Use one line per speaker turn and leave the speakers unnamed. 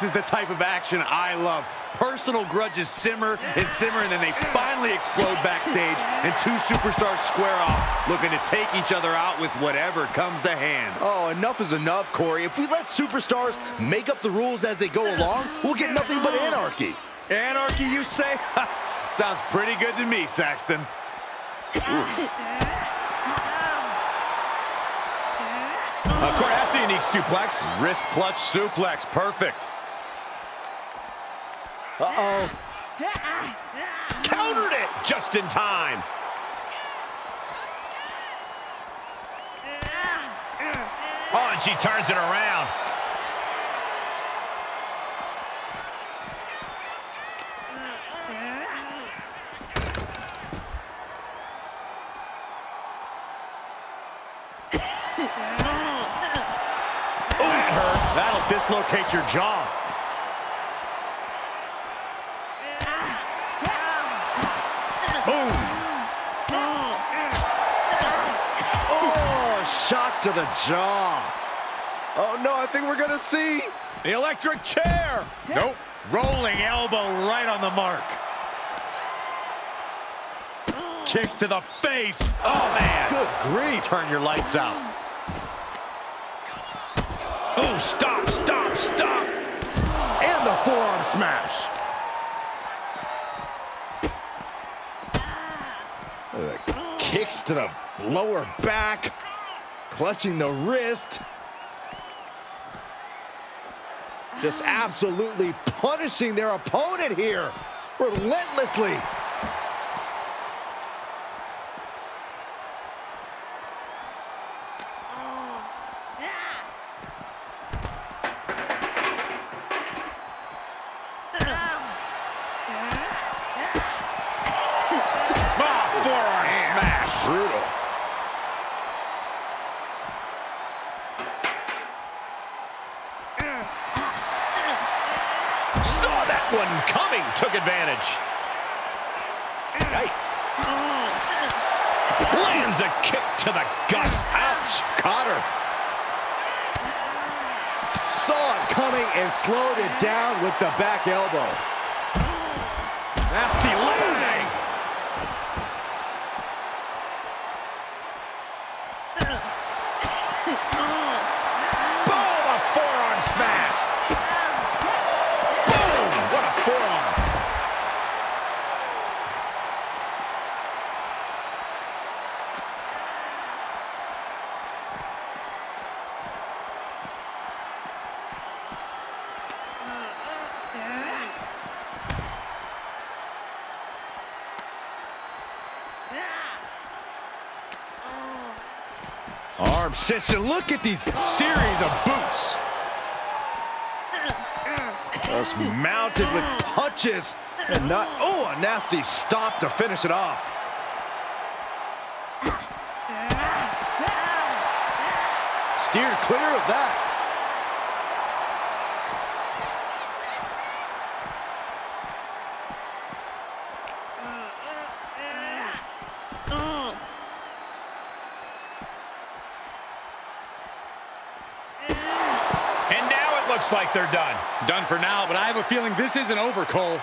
This is the type of action I love. Personal grudges simmer and simmer, and then they finally explode backstage, and two superstars square off, looking to take each other out with whatever comes to hand.
Oh, enough is enough, Corey. If we let superstars make up the rules as they go along, we'll get nothing but anarchy.
Anarchy, you say? Sounds pretty good to me, Saxton.
Uh, Corey, that's a unique suplex.
Wrist clutch suplex, perfect.
Uh-oh.
Countered it just in time. Oh, and she turns it around.
That'll dislocate your jaw.
To the jaw. Oh, no, I think we're going to see.
The electric chair.
Nope. Rolling elbow right on the mark. Kicks to the face. Oh, man.
Good grief.
Turn your lights out.
Oh, stop, stop, stop.
And the forearm smash. Uh, Kicks to the lower back. Clutching the wrist. Just ah. absolutely punishing their opponent here. Relentlessly.
Saw that one coming. Took advantage.
Yikes.
Lands a kick to the gut.
Ouch. Her. Saw it coming and slowed it down with the back elbow.
Nasty landing.
Boom,
Arm system. Look at these
Series of boots.
Just mounted with punches and not, oh, a nasty stop to finish it off. Steer clear of that.
And now it looks like they're done.
Done for now, but I have a feeling this isn't over, Cole.